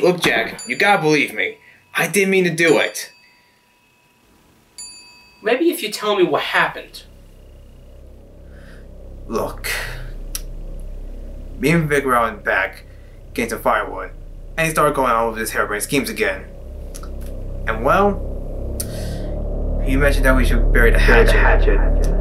Look, Jack, you gotta believe me. I didn't mean to do it. Maybe if you tell me what happened. Look. Me and Vic were out back getting some firewood, and he started going on with his harebrained schemes again. And well, he mentioned that we should bury the hatchet.